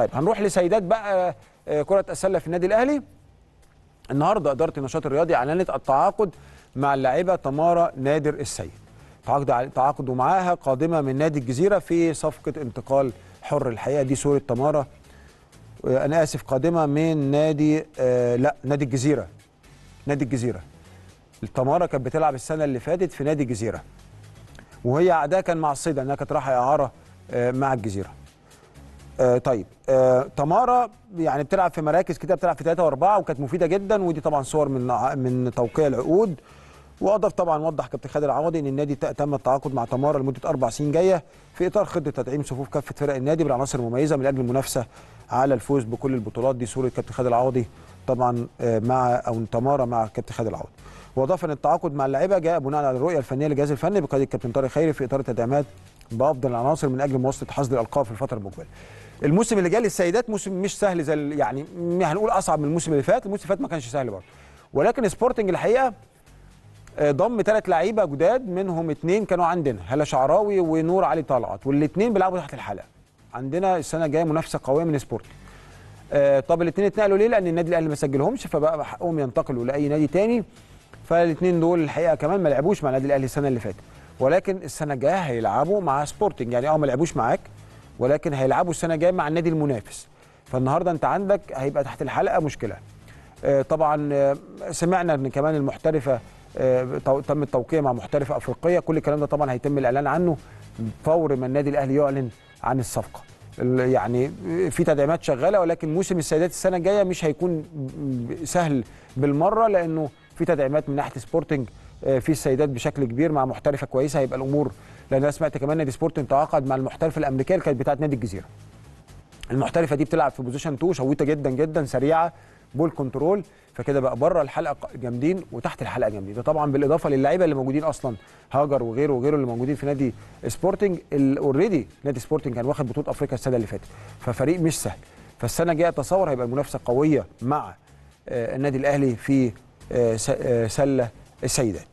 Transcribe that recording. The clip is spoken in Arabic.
طيب هنروح لسيدات بقى آه، كرة السلة في النادي الأهلي. النهارده إدارة النشاط الرياضي أعلنت التعاقد مع اللاعبه تمارا نادر السيد. تعاقد تعاقدوا معاها قادمة من نادي الجزيرة في صفقة انتقال حر الحقيقة. دي صورة تمارا آه، أنا آسف قادمة من نادي آه لا نادي الجزيرة. نادي الجزيرة. تمارا كانت بتلعب السنة اللي فاتت في نادي الجزيرة. وهي عقدها كان مع الصيدا انها كانت رايحة إعارة آه، مع الجزيرة. آه، طيب. آه، تمارا يعني بتلعب في مراكز كده بتلعب في ثلاثة وأربعة وكانت مفيدة جدا ودي طبعا صور من من توقيع العقود. وأضاف طبعا وضح كابتن خالد العوضي إن النادي تم التعاقد مع تمارا لمدة أربع سنين جاية في إطار خطة تدعيم صفوف كافة فرق النادي بالعناصر المميزة من أجل المنافسة على الفوز بكل البطولات. دي صورة كابتن خالد العوضي طبعا آه، مع أو تمارا مع كابتن خالد العوضي. وأضاف إن التعاقد مع اللاعيبه جاء بناء على الرؤية الفنية للجهاز الفني بقيادة الكابتن طارق خيري في إطار التدعيمات بافضل العناصر من أجل مواصلة حصد الألقاب في الفترة المقبلة. الموسم اللي جاي للسيدات موسم مش سهل زي يعني هنقول أصعب من الموسم اللي فات، الموسم اللي فات ما كانش سهل برضه. ولكن سبورتنج الحقيقة آه، ضم ثلاث لعيبة جداد منهم اثنين كانوا عندنا هلا شعراوي ونور علي طلعت والاثنين بيلعبوا تحت الحلقة. عندنا السنة الجاية منافسة قوية من سبورتنج. آه، طب الاثنين اتنقلوا ليه؟ لأن النادي الأهلي ما سجلهمش فبقى حقهم ينتقلوا لأي نادي تاني فالاثنين دول الحقيقة كمان ما لعبوش مع النادي الأهلي السنة اللي فاتت ولكن السنة الجاية هيلعبوا مع سبورتنج يعني آه ما لعبوش معاك ولكن هيلعبوا السنة الجاية مع النادي المنافس. فالنهاردة انت عندك هيبقى تحت الحلقة مشكلة. آه، طبعا آه، سمعنا إن كمان المحترفة آه، تم التوقيع مع محترفة أفريقية. كل الكلام ده طبعا هيتم الإعلان عنه فور ما النادي الأهلي يعلن عن الصفقة. ال- يعني في تدعيمات شغالة ولكن موسم السيدات السنة الجاية مش هيكون سهل بالمرة لأنه في تدعيمات من ناحية سبورتنج آه، في السيدات بشكل كبير مع محترفة كويسة هيبقى الأمور لأن أنا سمعت كمان نادي سبورتنج تعاقد مع المحترفه الأمريكية اللي كانت بتاعت نادي الجزيرة. المحترفة دي بتلعب في position 2 شويطة جدا جدا سريعة ball control فكده بقى بره الحلقة جامدين وتحت الحلقة جامدين. ده طبعا بالإضافة للعيبة اللي موجودين أصلا هاجر وغيره وغيره اللي موجودين في نادي سبورتنج. already نادي سبورتنج كان واخد بطولة أفريقيا السنة اللي فاتت. ففريق مش سهل. فالسنة الجاية اتصور هيبقى المنافسة قوية مع آه، النادي الأهلي في سلة السيدات.